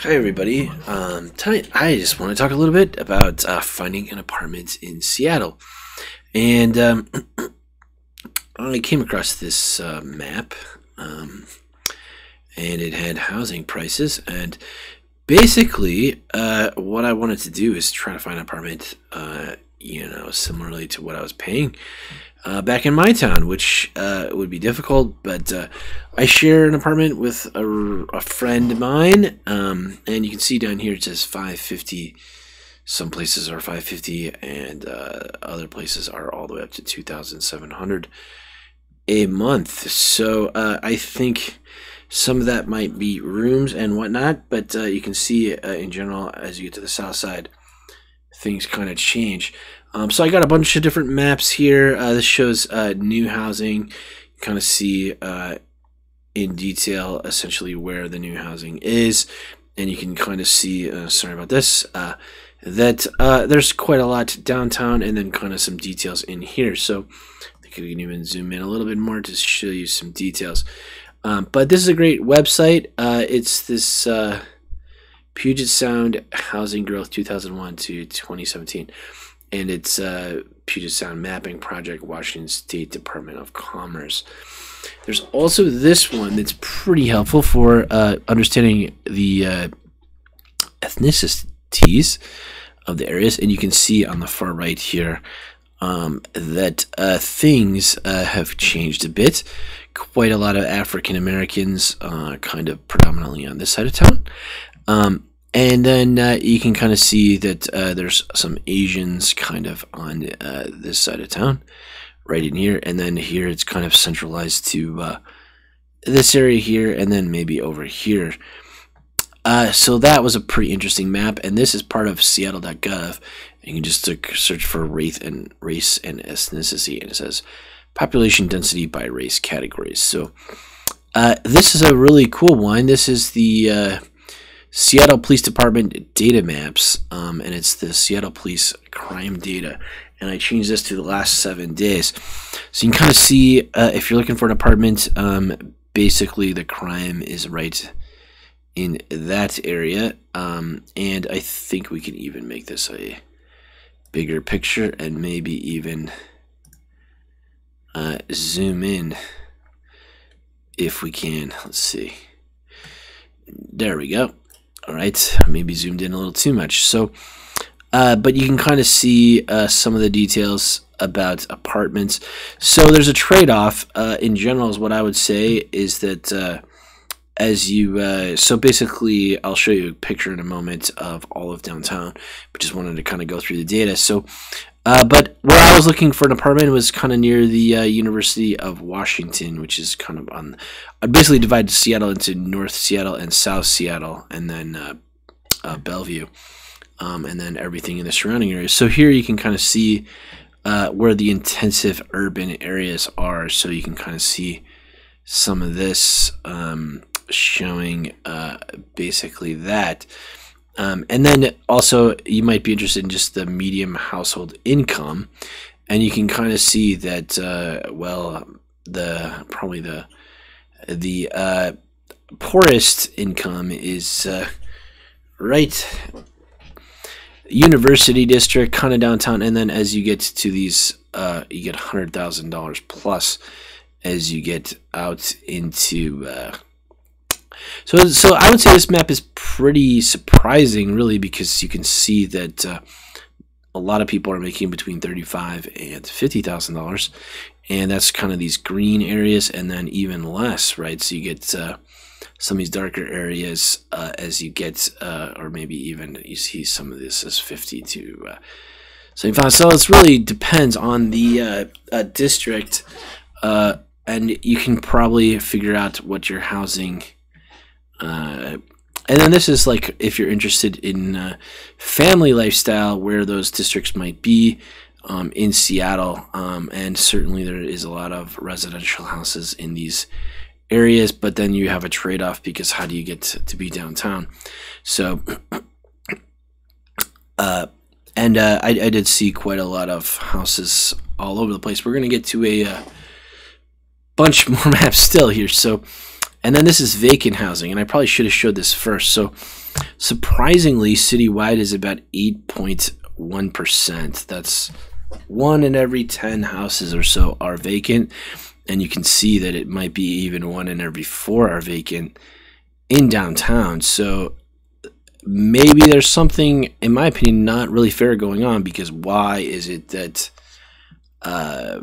Hi, everybody. Um, tonight, I just want to talk a little bit about uh, finding an apartment in Seattle. And um, I came across this uh, map, um, and it had housing prices. And basically, uh, what I wanted to do is try to find an apartment, uh, you know, similarly to what I was paying uh, back in my town, which uh, would be difficult. But uh, I share an apartment with a, a friend of mine, um, and you can see down here it says 550. Some places are 550, and uh, other places are all the way up to 2,700 a month. So uh, I think some of that might be rooms and whatnot, but uh, you can see in general as you get to the south side, things kind of change. Um, so I got a bunch of different maps here. Uh, this shows uh, new housing. You kind of see uh, in detail essentially where the new housing is. And you can kind of see, uh, sorry about this, uh, that uh, there's quite a lot downtown and then kind of some details in here. So I think we can even zoom in a little bit more to show you some details. Um, but this is a great website. it's this Puget Sound Housing Growth 2001 to 2017 and it's uh, Puget Sound Mapping Project, Washington State Department of Commerce. There's also this one that's pretty helpful for uh, understanding the uh, ethnicities of the areas, and you can see on the far right here um, that uh, things uh, have changed a bit. Quite a lot of African Americans, uh, kind of predominantly on this side of town. Um, and then uh, you can kind of see that uh, there's some Asians kind of on uh, this side of town, right in here. And then here it's kind of centralized to uh, this area here, and then maybe over here. Uh, so that was a pretty interesting map, and this is part of Seattle.gov. You can just search for race and race and ethnicity, and it says population density by race categories. So uh, this is a really cool one. This is the Seattle Police Department data maps, um, and it's the Seattle Police crime data. And I changed this to the last seven days. So you can kind of see uh, if you're looking for an apartment, um, basically the crime is right in that area. Um, and I think we can even make this a bigger picture and maybe even uh, zoom in if we can. Let's see. There we go. All right, maybe zoomed in a little too much. So, uh, but you can kind of see uh, some of the details about apartments. So there's a trade-off uh, in general. Is what I would say is that uh, as you uh, so basically, I'll show you a picture in a moment of all of downtown. But just wanted to kind of go through the data. So uh, but where I was looking for an apartment was kind of near the uh, University of Washington, which is kind of on. I basically divided Seattle into North Seattle and South Seattle, and then uh, uh Bellevue, um, and then everything in the surrounding areas. So here you can kind of see uh, where the intensive urban areas are. So you can kind of see some of this um, showing basically that. Um, and then also, you might be interested in just the medium household income, and you can kind of see that. Uh, well, the probably the the uh, poorest income is uh, right university district, kind of downtown, and then as you get to these, uh, you get hundred thousand dollars plus as you get out into uh, so, so I would say this map is pretty surprising, really, because you can see that uh, a lot of people are making between thirty-five and fifty thousand dollars, and that's kind of these green areas, and then even less, right? So you get uh, some of these darker areas uh, as you get, uh, or maybe even you see some of this as fifty to. Uh, 75. So it really depends on the uh, district, and you can probably figure out what your housing uh, and then this is like if you're interested in uh, family lifestyle, where those districts might be um, in Seattle. Um, and certainly there is a lot of residential houses in these areas, but then you have a trade off because how do you get to, to be downtown? So, uh, and uh, I, I, did see quite a lot of houses all over the place. We're going to get to a uh, bunch more maps still here. So, and then this is vacant housing, and I probably should have showed this first. So, surprisingly, citywide is about 8.1%. That's one in every 10 houses or so are vacant. And you can see that it might be even one in every four are vacant in downtown. So, maybe there's something, in my opinion, not really fair going on because why is it that uh,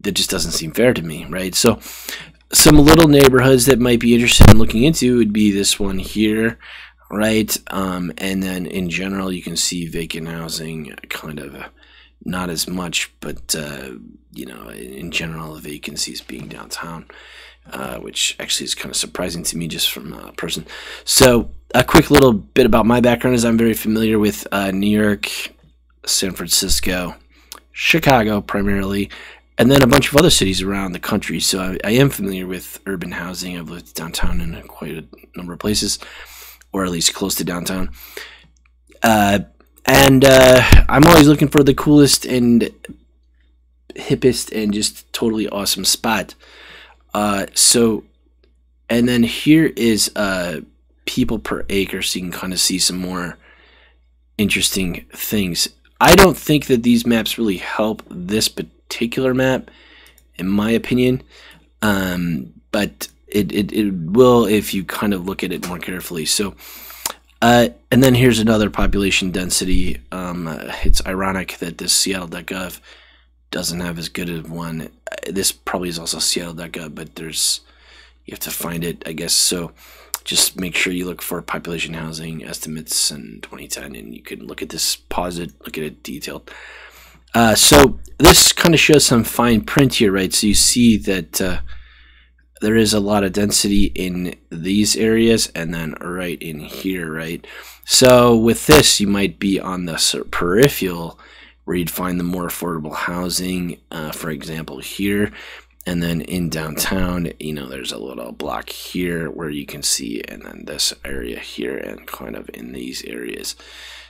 that just doesn't seem fair to me, right? So, some little neighborhoods that might be interested in looking into would be this one here, right? Um, and then in general, you can see vacant housing kind of not as much, but uh, you know, in general, the vacancies being downtown. Uh, which actually is kind of surprising to me just from a person. So, a quick little bit about my background is I'm very familiar with uh, New York, San Francisco, Chicago primarily, and then a bunch of other cities around the country. So I, I, am familiar with urban housing. I've lived downtown in quite a number of places, or at least close to downtown. Uh, and uh, I'm always looking for the coolest and hippest and just totally awesome spot. Uh, so, and then here is uh, people per acre, so you can kind of see some more interesting things. I don't think that these maps really help this particular map, in my opinion. Um, but it, it, it will if you kind of look at it more carefully. So, uh, and then here's another population density. Um, uh, it's ironic that this Seattle.gov doesn't have as good of one. This probably is also Seattle.gov, but there's you have to find it, I guess. So just make sure you look for population housing estimates in 2010 and you can look at this pause it look at it detailed uh, so this kind of shows some fine print here right? So you see that uh, there is a lot of density in these areas and then right in here right? So with this you might be on the peripheral where you'd find the more affordable housing uh, for example here. And then in downtown you know there's a little block here where you can see and then this area here and kind of in these areas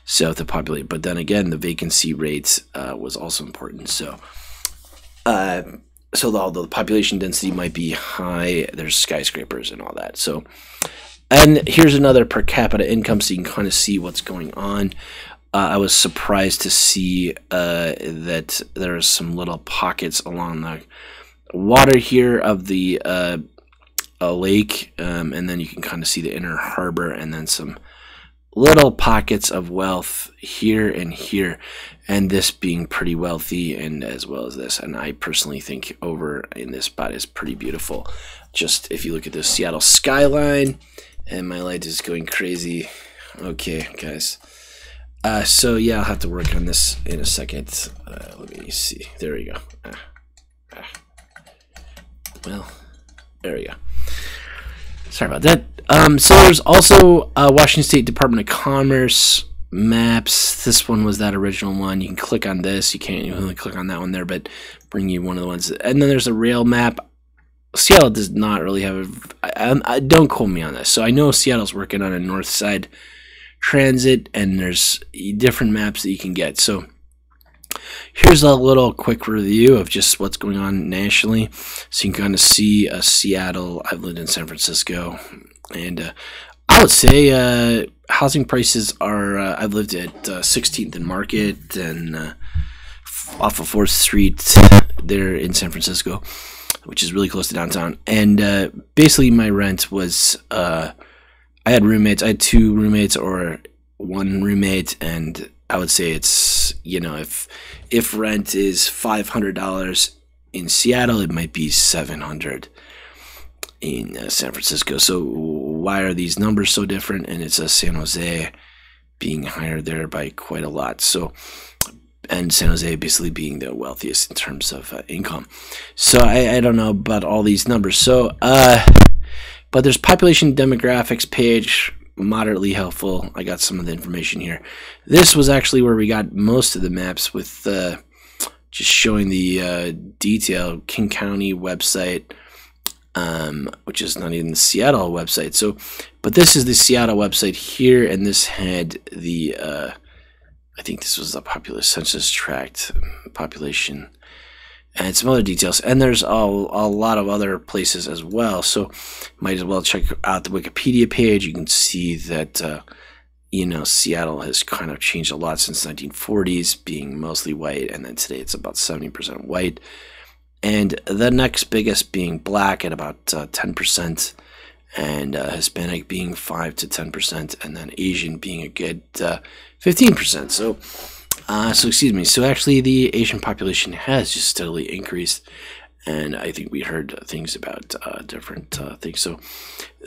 so to populate but then again the vacancy rates uh, was also important. So uh, so although the population density might be high there's skyscrapers and all that. So and here's another per capita income so you can kind of see what's going on. Uh, I was surprised to see uh, that there are some little pockets along the water here of the uh, lake, um, and then you can kind of see the inner harbor, and then some little pockets of wealth here and here, and this being pretty wealthy, and as well as this. And I personally think over in this spot is pretty beautiful. Just if you look at the Seattle skyline, and my light is going crazy. Okay, guys. Uh, so yeah, I'll have to work on this in a second. Uh, let me see. There we go. Ah, ah. Well, there we go. Sorry about that. Um, so there's also uh, Washington State Department of Commerce maps. This one was that original one. You can click on this. You can't really click on that one there, but bring you one of the ones. And then there's a rail map. Seattle does not really have. A, I, I, don't quote me on this. So I know Seattle's working on a north side transit, and there's different maps that you can get. So Here's a little quick review of just what's going on nationally. So you can kind of see uh, Seattle. I've lived in San Francisco, and uh, I would say uh, housing prices are. Uh, I've lived at 16th uh, and Market and uh, off of Fourth Street there in San Francisco, which is really close to downtown. And basically, my rent was. I had roommates. I had two roommates or one roommate, and I would say it's you know if if rent is five hundred dollars in Seattle, it might be seven hundred in uh, San Francisco. So why are these numbers so different? And it's a San Jose being higher there by quite a lot. So and San Jose basically being the wealthiest in terms of uh, income. So I, I don't know about all these numbers. So uh, but there's population demographics page moderately helpful. I got some of the information here. This was actually where we got most of the maps with uh, just showing the uh, detail. King County website, um, which is not even the Seattle website. So, but this is the Seattle website here, and this had the. Uh, I think this was the popular census tract population. And some other details. And there's a, a lot of other places as well. So might as well check out the Wikipedia page. You can see that uh, you know Seattle has kind of changed a lot since the 1940s, being mostly white, and then today it's about 70% white. And the next biggest being black at about uh, 10%, and uh, Hispanic being 5 to 10%, and then Asian being a good 15%. Uh, so uh, so excuse me. So actually, the Asian population has just steadily increased, and I think we heard things about uh, different uh, things. So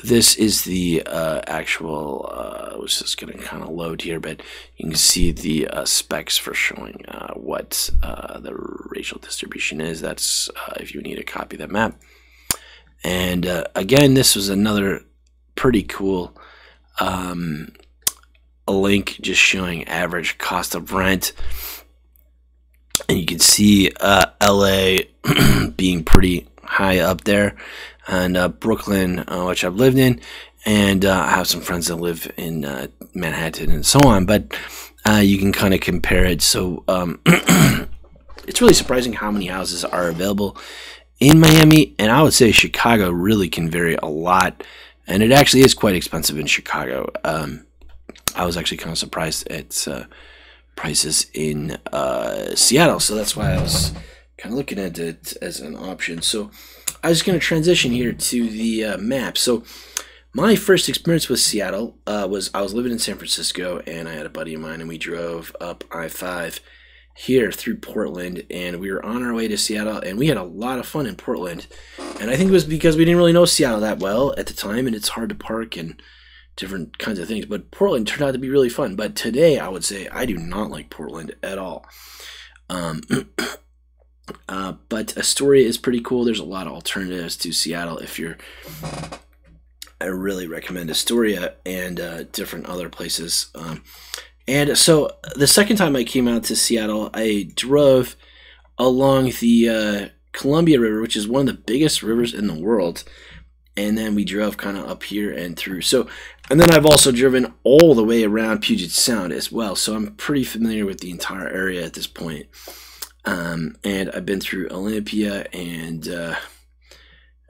this is the uh, actual. Uh, I was just going to kind of load here, but you can see the uh, specs for showing what the racial distribution is. That's if you need a copy of that map. And again, this was another pretty cool. Um, a link just showing average cost of rent. And you can see uh, LA being pretty high up there, and uh, Brooklyn, uh, which I've lived in, and uh, I have some friends that live in uh, Manhattan and so on. But uh, you can kind of compare it. So um, it's really surprising how many houses are available in Miami, and I would say Chicago really can vary a lot, and it actually is quite expensive in Chicago. Um, I was actually kind of surprised at uh, prices in uh, Seattle. So that's why I was kind of looking at it as an option. So I was going to transition here to the uh, map. So my first experience with Seattle uh, was I was living in San Francisco and I had a buddy of mine and we drove up I 5 here through Portland and we were on our way to Seattle and we had a lot of fun in Portland. And I think it was because we didn't really know Seattle that well at the time and it's hard to park and different kinds of things. But Portland turned out to be really fun. But today, I would say I do not like Portland at all. Um, uh, but Astoria is pretty cool. There's a lot of alternatives to Seattle if you're. I really recommend Astoria and uh, different other places. Um, and so the second time I came out to Seattle, I drove along the uh, Columbia River, which is one of the biggest rivers in the world and then we drove kind of up here and through. So, and then I've also driven all the way around Puget Sound as well. So I'm pretty familiar with the entire area at this point. Um, and I've been through Olympia and, uh,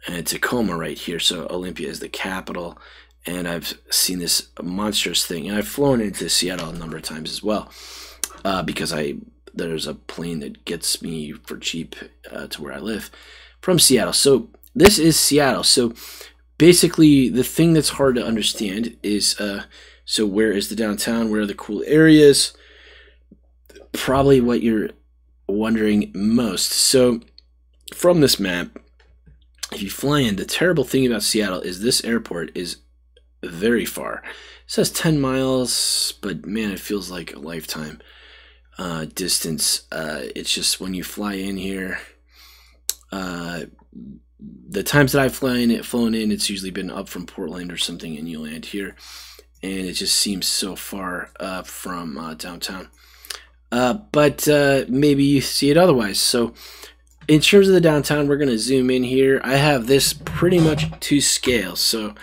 and Tacoma right here. So Olympia is the capital, and I've seen this monstrous thing. And I've flown into Seattle a number of times as well, uh, because I there's a plane that gets me for cheap uh, to where I live from Seattle. So this is Seattle. So basically, the thing that's hard to understand is uh, so where is the downtown? Where are the cool areas? Probably what you're wondering most. So from this map, if you fly in, the terrible thing about Seattle is this airport is very far. It says 10 miles, but man, it feels like a lifetime uh, distance. Uh, it's just when you fly in here, uh, the times that I've flown it flown in, it's usually been up from Portland or something, and you land here, and it just seems so far up from uh, downtown. Uh, but uh, maybe you see it otherwise. So, in terms of the downtown, we're going to zoom in here. I have this pretty much to scale. So,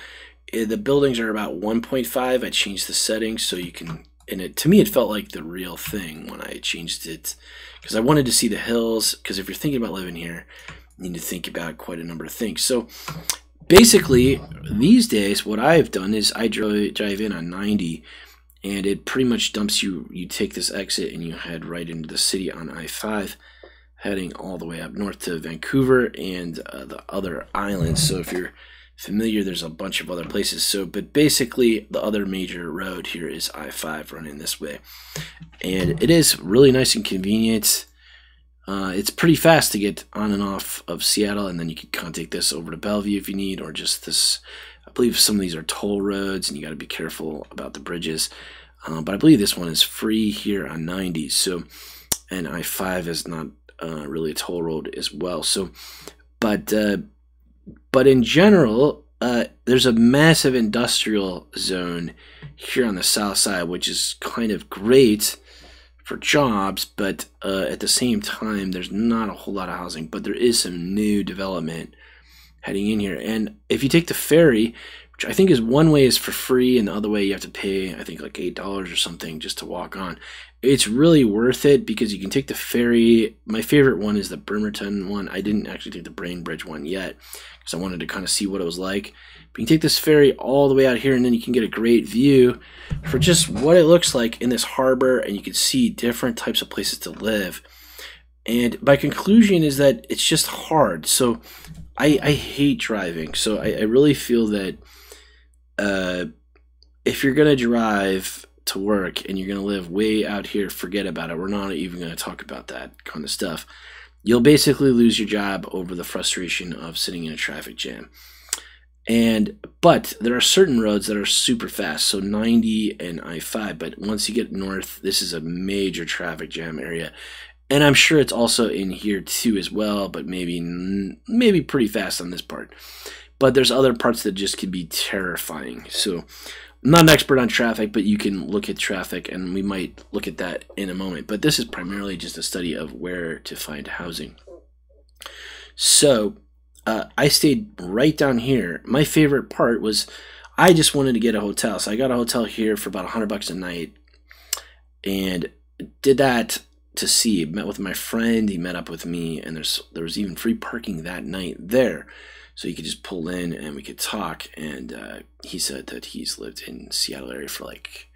eh, the buildings are about 1.5. I changed the settings so you can. And it to me, it felt like the real thing when I changed it because I wanted to see the hills. Because if you're thinking about living here, need to think about quite a number of things. So basically, these days, what I've done is I drive, in on 90 and it pretty much dumps you. You take this exit and you head right into the city on I 5, heading all the way up north to Vancouver and uh, the other islands. So if you're familiar, there's a bunch of other places. So, but basically, the other major road here is I 5 running this way. And it is really nice and convenient. Uh, it's pretty fast to get on and off of Seattle, and then you can contact this over to Bellevue if you need, or just this. I believe some of these are toll roads, and you got to be careful about the bridges. Uh, but I believe this one is free here on 90. So, and I 5 is not uh, really a toll road as well. So, but uh, but in general, uh, there's a massive industrial zone here on the south side, which is kind of great for jobs, but uh, at the same time, there's not a whole lot of housing, but there is some new development heading in here. And if you take the ferry which I think is one way is for free, and the other way you have to pay, I think, like $8 or something just to walk on. It's really worth it because you can take the ferry. My favorite one is the Bremerton one. I didn't actually take the Bainbridge one yet because I wanted to kind of see what it was like. But you can take this ferry all the way out here, and then you can get a great view for just what it looks like in this harbor, and you can see different types of places to live. And my conclusion is that it's just hard. So I, I hate driving. So I, I really feel that uh, if you're going to drive to work and you're going to live way out here, forget about it. We're not even going to talk about that kind of stuff. You'll basically lose your job over the frustration of sitting in a traffic jam. And but there are certain roads that are super fast, so 90 and I-5. But once you get north, this is a major traffic jam area, and I'm sure it's also in here too as well, but maybe maybe pretty fast on this part. But there's other parts that just can be terrifying. So I'm not an expert on traffic, but you can look at traffic, and we might look at that in a moment. But this is primarily just a study of where to find housing. So uh, I stayed right down here. My favorite part was I just wanted to get a hotel, so I got a hotel here for about 100 bucks a night, and did that to see. Met with my friend. He met up with me, and there's there was even free parking that night there, so you could just pull in and we could talk. And uh, he said that he's lived in Seattle area for like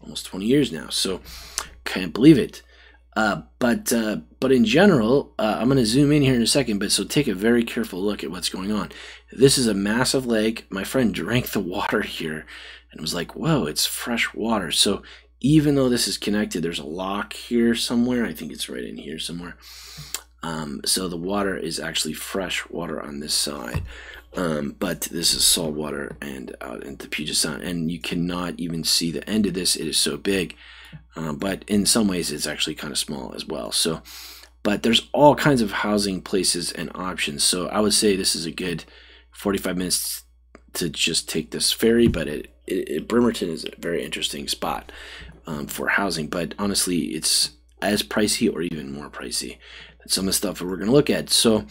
almost 20 years now. So can't believe it. Uh, but uh, but in general, uh, I'm going to zoom in here in a second. But so take a very careful look at what's going on. This is a massive lake. My friend drank the water here and was like, "Whoa, it's fresh water." So even though this is connected, there's a lock here somewhere. I think it's right in here somewhere. Um, so the water is actually fresh water on this side. Um, but this is salt water and out into Puget Sound, and you cannot even see the end of this. It is so big, um, but in some ways it's actually kind of small as well. So, but there's all kinds of housing places and options. So I would say this is a good 45 minutes to just take this ferry, but it, it, it Bremerton is a very interesting spot um, for housing. But honestly, it's as pricey or even more pricey some of the stuff that we're going to look at. So,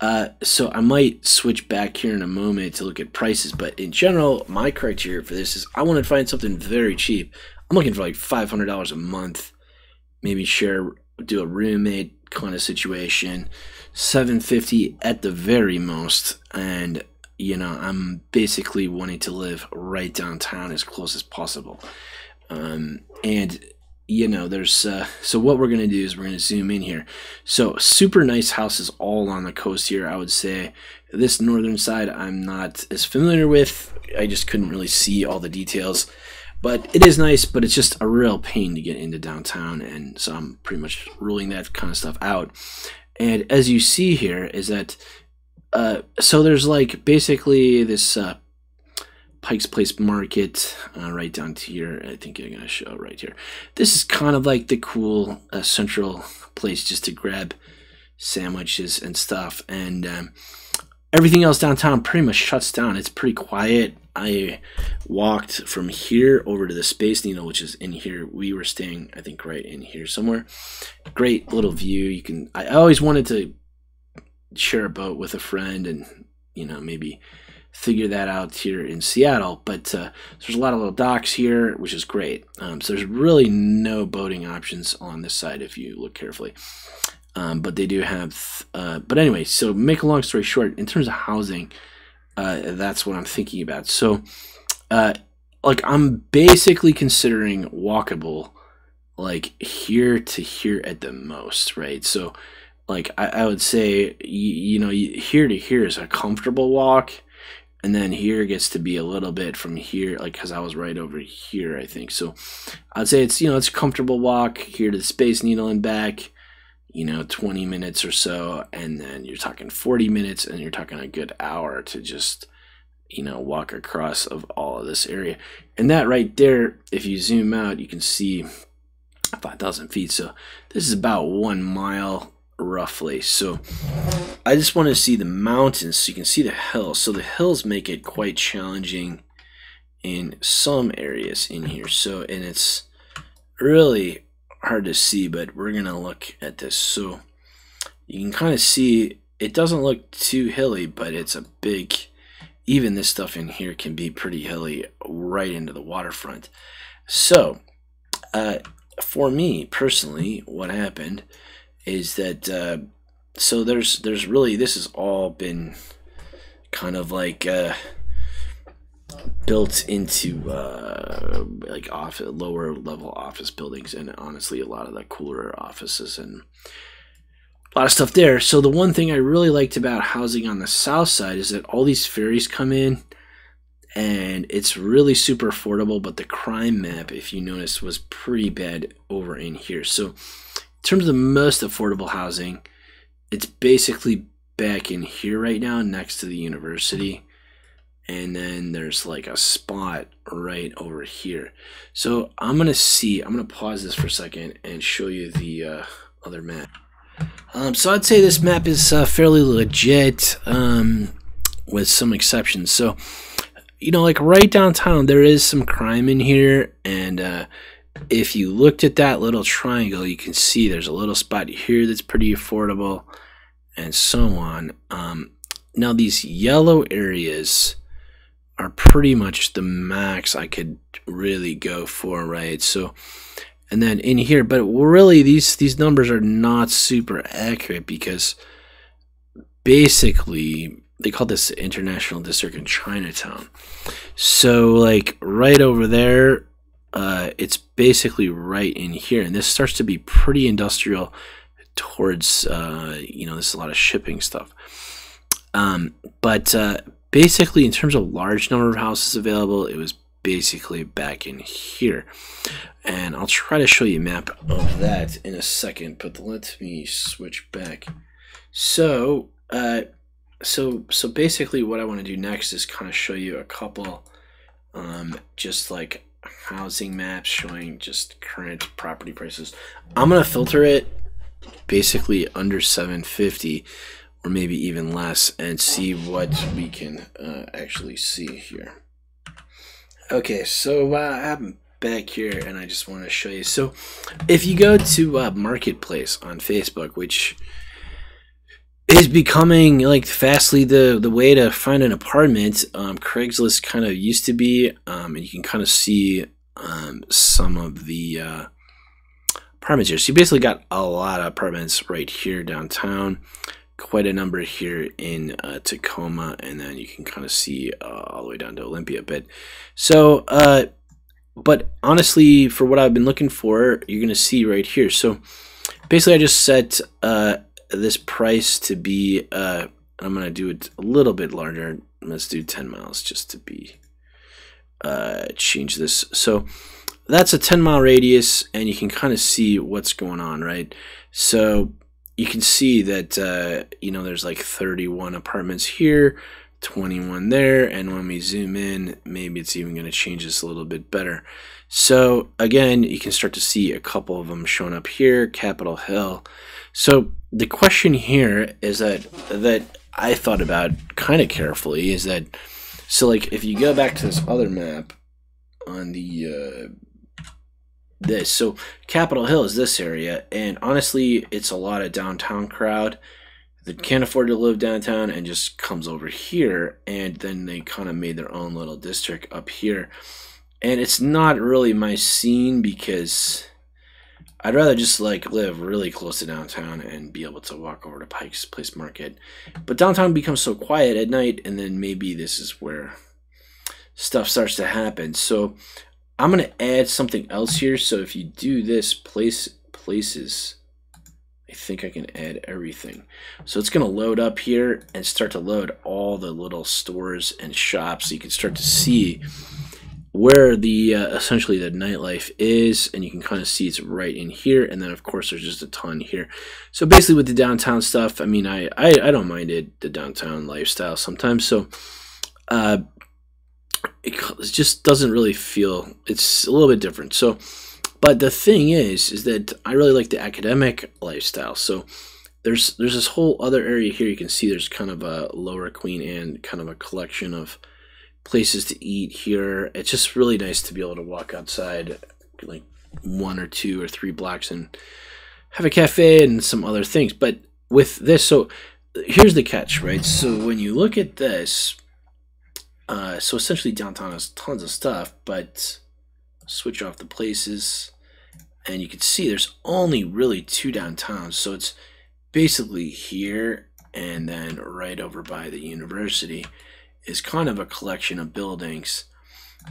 uh, so I might switch back here in a moment to look at prices. But in general, my criteria for this is I want to find something very cheap. I'm looking for like $500 a month, maybe share, do a roommate kind of situation, 750 at the very most, and you know, I'm basically wanting to live right downtown as close as possible. Um, and you know, there's uh, so what we're gonna do is we're gonna zoom in here. So super nice houses all on the coast here. I would say this northern side I'm not as familiar with. I just couldn't really see all the details, but it is nice. But it's just a real pain to get into downtown, and so I'm pretty much ruling that kind of stuff out. And as you see here, is that uh, so there's like basically this uh, Pike's Place Market uh, right down here. I think I'm going to show right here. This is kind of like the cool uh, central place just to grab sandwiches and stuff. And um, everything else downtown pretty much shuts down. It's pretty quiet. I walked from here over to the Space Needle, which is in here. We were staying, I think, right in here somewhere. Great little view. You can. I always wanted to share a boat with a friend and you know maybe figure that out here in Seattle. But uh, there's a lot of little docks here, which is great. Um, so there's really no boating options on this side if you look carefully. Um, but they do have. Uh, but anyway, so make a long story short, in terms of housing, uh, that's what I'm thinking about. So, uh, like, I'm basically considering walkable, like here to here at the most, right? So like I, I would say you, you know here to here is a comfortable walk and then here gets to be a little bit from here like because i was right over here i think. So i'd say it's you know it's a comfortable walk here to the space needle and back you know 20 minutes or so and then you're talking 40 minutes and you're talking a good hour to just you know walk across of all of this area. And that right there if you zoom out you can see 5000 feet. So this is about one mile roughly. So I just want to see the mountains so you can see the hills. So the hills make it quite challenging in some areas in here. So, and it's really hard to see, but we're going to look at this. So you can kind of see it doesn't look too hilly, but it's a big even this stuff in here can be pretty hilly right into the waterfront. So, uh, for me personally, what happened is that uh, so there's there's really this has all been kind of like uh, built into uh, like off lower level office buildings, and honestly, a lot of the cooler offices and a lot of stuff there. So the one thing I really liked about housing on the south side is that all these ferries come in and it's really super affordable, but the crime map, if you notice, was pretty bad over in here. So terms of the most affordable housing, it's basically back in here right now next to the university. And then there's like a spot right over here. So I'm going to see, I'm going to pause this for a second and show you the uh, other map. Um, so I'd say this map is uh, fairly legit, um, with some exceptions. So, you know, like right downtown, there is some crime in here, and uh, if you looked at that little triangle, you can see there's a little spot here that's pretty affordable, and so on. Um, now these yellow areas are pretty much the max I could really go for, right? So and then in here but really these these numbers are not super accurate because basically they call this international district in chinatown so like right over there uh, it's basically right in here and this starts to be pretty industrial towards uh, you know this is a lot of shipping stuff um, but uh, basically in terms of large number of houses available it was basically back in here. And I'll try to show you a map of that in a second, but let me switch back. So, uh, so, so basically what I want to do next is kind of show you a couple, um, just like housing maps showing just current property prices. I'm to filter it basically under 750 or maybe even less and see what we can uh, actually see here. Okay, so uh, I'm back here and I just want to show you. So if you go to uh, Marketplace on Facebook, which is becoming like fastly the, the way to find an apartment, um, Craigslist kind of used to be, um, and you can kind of see um, some of the uh, apartments here. So you basically got a lot of apartments right here downtown quite a number here in uh, Tacoma, and then you can kind of see uh, all the way down to Olympia. But so, uh, but honestly, for what I've been looking for, you're gonna see right here. So basically, I just set uh, this price to be. Uh, I'm gonna do it a little bit larger. Let's do 10 miles just to be uh, change this. So that's a 10 mile radius, and you can kind of see what's going on, right? So you can see that uh, you know there's like 31 apartments here 21 there and when we zoom in maybe it's even going to change this a little bit better so again you can start to see a couple of them showing up here capitol hill so the question here is that that i thought about kind of carefully is that so like if you go back to this other map on the uh, this. So Capitol Hill is this area, and honestly, it's a lot of downtown crowd that can't afford to live downtown and just comes over here, and then they kind of made their own little district up here. And it's not really my scene because I'd rather just like live really close to downtown and be able to walk over to Pike's Place Market. But downtown becomes so quiet at night, and then maybe this is where stuff starts to happen. So I'm going to add something else here. So if you do this place places, I think I can add everything. So it's going to load up here and start to load all the little stores and shops. So you can start to see where the uh, essentially the nightlife is and you can kind of see it's right in here and then of course there's just a ton here. So basically with the downtown stuff i mean i i, I don't mind it the downtown lifestyle sometimes. So uh, it just doesn't really feel it's a little bit different. So but the thing is is that i really like the academic lifestyle. So there's there's this whole other area here you can see there's kind of a lower queen and kind of a collection of places to eat here. It's just really nice to be able to walk outside like one or two or three blocks and have a cafe and some other things. But with this so here's the catch right? So when you look at this uh, so essentially downtown has tons of stuff, but switch off the places and you can see there's only really two downtowns. So it's basically here and then right over by the university is kind of a collection of buildings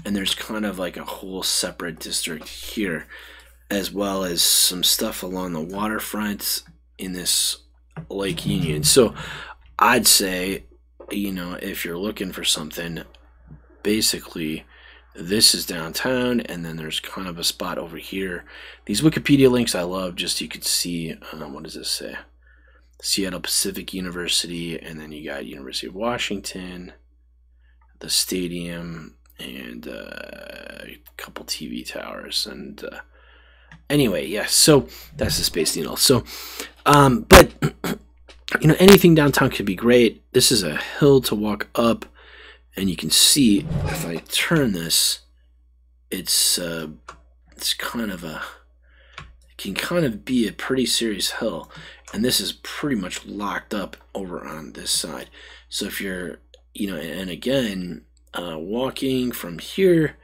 and there's kind of like a whole separate district here as well as some stuff along the waterfront in this lake union. So i'd say you know if you're looking for something basically this is downtown and then there's kind of a spot over here. These wikipedia links i love just you could see um, what does this say? Seattle pacific university and then you got university of washington the stadium and uh, a couple tv towers and uh, anyway yes yeah, so that's the space needle. So um, but you know anything downtown could be great. This is a hill to walk up and you can see if I turn this, it's uh, it's kind of a can kind of be a pretty serious hill, and this is pretty much locked up over on this side. So if you're you know, and again, uh, walking from here,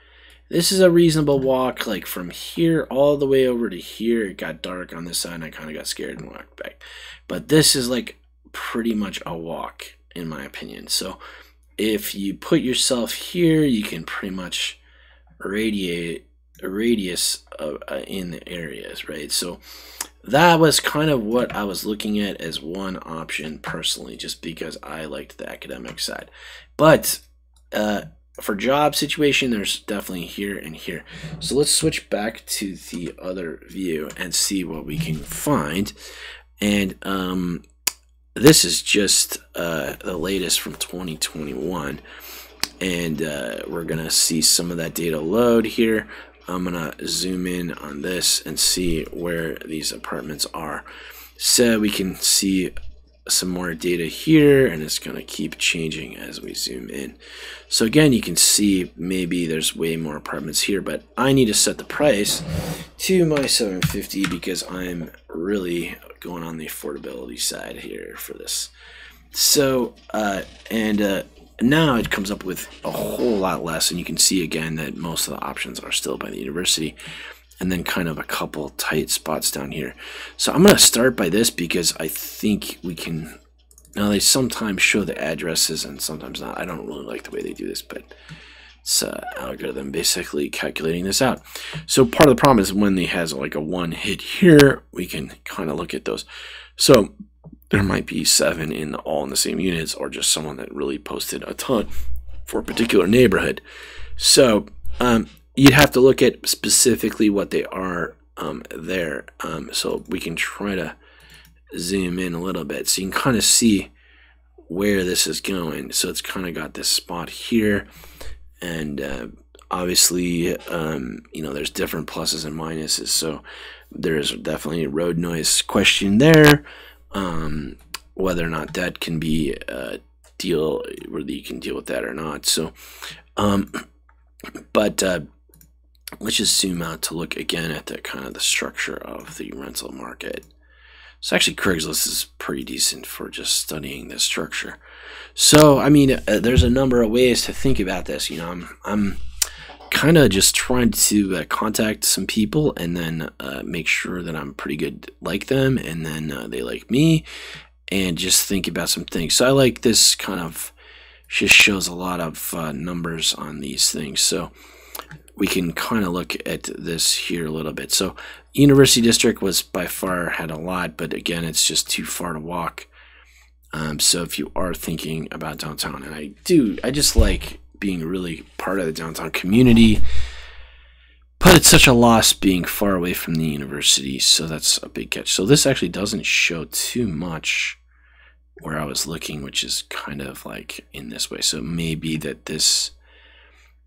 this is a reasonable walk. Like from here all the way over to here, it got dark on this side, and I kind of got scared and walked back. But this is like pretty much a walk in my opinion. So if you put yourself here, you can pretty much radiate radius of, uh, in the areas, right? So that was kind of what I was looking at as one option personally, just because I liked the academic side. But uh, for job situation, there's definitely here and here. So let's switch back to the other view and see what we can find. And um, this is just uh, the latest from 2021 and uh, we're gonna see some of that data load here I'm gonna zoom in on this and see where these apartments are so we can see some more data here and it's going to keep changing as we zoom in. So again, you can see maybe there's way more apartments here, but I need to set the price to my 750 because I'm really going on the affordability side here for this. So, uh, and uh, now it comes up with a whole lot less, and you can see again that most of the options are still by the university and then kind of a couple tight spots down here. So I'm going to start by this because I think we can, now they sometimes show the addresses and sometimes not. I don't really like the way they do this, but it's uh, algorithm basically calculating this out. So part of the problem is when they has like a one hit here, we can kind of look at those. So there might be seven in all in the same units or just someone that really posted a ton for a particular neighborhood. So um, you'd have to look at specifically what they are um, there. Um, so we can try to zoom in a little bit so you can kind of see where this is going. So it's kind of got this spot here, and uh, obviously, um, you know, there's different pluses and minuses. So there's definitely a road noise question there. Um, whether or not that can be a deal, whether you can deal with that or not. So, um, but uh, let's just zoom out to look again at the kind of the structure of the rental market. So actually Craigslist is pretty decent for just studying this structure. So I mean, uh, there's a number of ways to think about this. You know, I'm I'm kind of just trying to uh, contact some people and then uh, make sure that I'm pretty good like them, and then uh, they like me, and just think about some things. So I like this kind of just shows a lot of uh, numbers on these things. So we can kind of look at this here a little bit. So University District was by far had a lot, but again, it's just too far to walk. Um, so if you are thinking about downtown, and I do, I just like being really part of the downtown community, but it's such a loss being far away from the university. So that's a big catch. So this actually doesn't show too much where I was looking, which is kind of like in this way. So maybe that this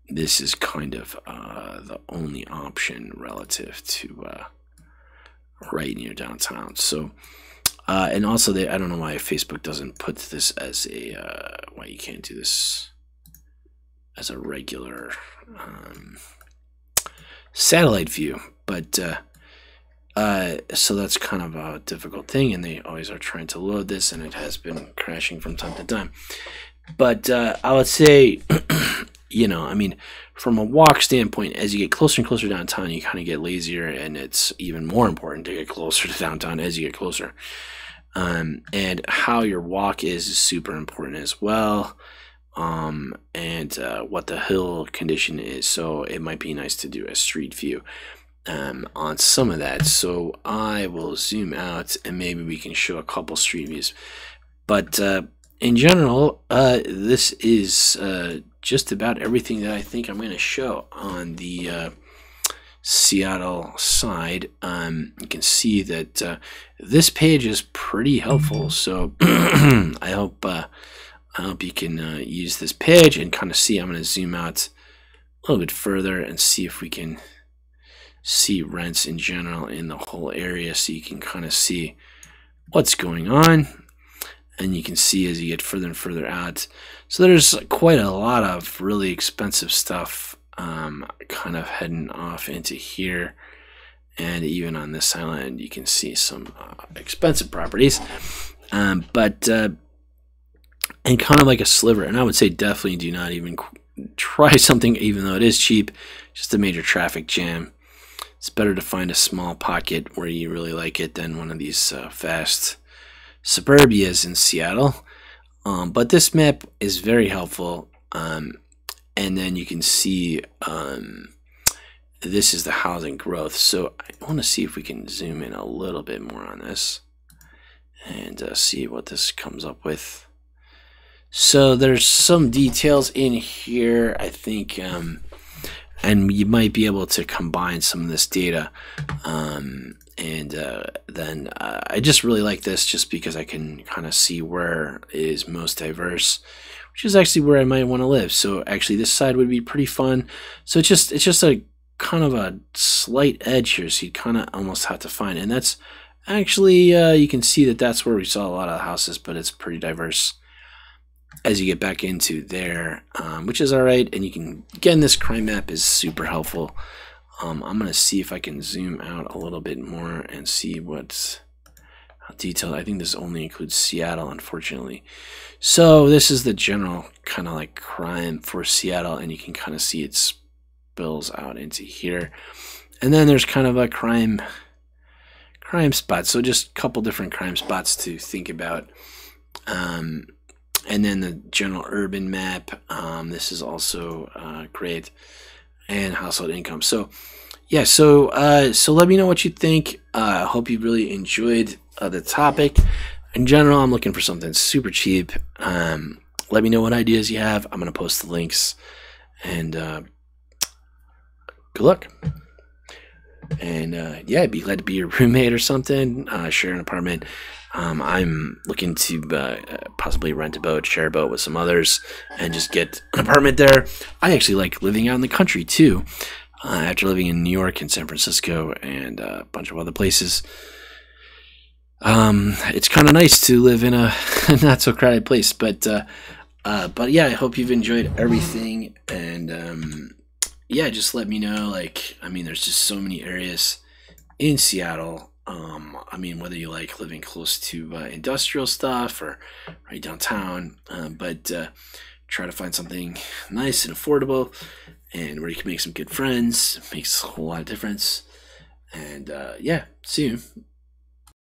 this is kind of uh, the only option relative to uh, right near downtown. So, uh, and also they, I don't know why Facebook doesn't put this as a uh, why you can't do this as a regular um, satellite view, but uh, uh, so that's kind of a difficult thing, and they always are trying to load this, and it has been crashing from time to time. but uh, I would say, you know, I mean, from a walk standpoint, as you get closer and closer downtown, you kind of get lazier, and it's even more important to get closer to downtown as you get closer. Um, and how your walk is, is super important as well. Um, and uh, what the hill condition is. So it might be nice to do a street view um, on some of that. So I will zoom out and maybe we can show a couple street views. But uh, in general, uh, this is uh, just about everything that I think I'm going to show on the uh, Seattle side. Um, you can see that uh, this page is pretty helpful. So I hope uh, I hope you can uh, use this page and kind of see. I'm going to zoom out a little bit further and see if we can see rents in general in the whole area so you can kind of see what's going on. And you can see as you get further and further out. So there's quite a lot of really expensive stuff um, kind of heading off into here. And even on this island you can see some uh, expensive properties. Um, but uh, and kind of like a sliver and i would say definitely do not even try something even though it is cheap just a major traffic jam it's better to find a small pocket where you really like it than one of these uh, fast suburbias in Seattle. Um, but this map is very helpful. Um, and then you can see um, this is the housing growth. So I want to see if we can zoom in a little bit more on this and uh, see what this comes up with. So there's some details in here. I think um, and you might be able to combine some of this data. Um, and uh, then uh, I just really like this just because I can kind of see where is most diverse, which is actually where I might want to live. So actually, this side would be pretty fun. So it's just it's just a kind of a slight edge here, so you kind of almost have to find, and that's actually uh, you can see that that's where we saw a lot of houses, but it's pretty diverse as you get back into there, um, which is all right. And you can, again, this crime map is super helpful. Um, I'm going to see if I can zoom out a little bit more and see what's detailed. I think this only includes Seattle, unfortunately. So this is the general kind of like crime for Seattle, and you can kind of see it spills out into here. And then there's kind of a crime crime spot. So just a couple different crime spots to think about. Um, and then the general urban map. Um, this is also uh, great, and household income. So, yeah. So, uh, so let me know what you think. Uh, I uh, hope you really enjoyed uh, the topic. In general, I'm looking for something super cheap. Um, let me know what ideas you have. I'm gonna post the links, and uh, good luck. And yeah, I'd be glad to be your roommate or something. share an apartment. Um, I'm looking to uh, possibly rent a boat, share a boat with some others, and just get an apartment there. I actually like living out in the country too. Uh, after living in New York and San Francisco and a bunch of other places, um, it's kind of nice to live in a not so crowded place. But uh, uh, but yeah, I hope you've enjoyed everything, and um, yeah, just let me know. Like, I mean, there's just so many areas in Seattle um, I mean, whether you like living close to uh, industrial stuff or right downtown, uh, but uh, try to find something nice and affordable and where you can make some good friends. It makes a whole lot of difference. And uh, yeah, see you.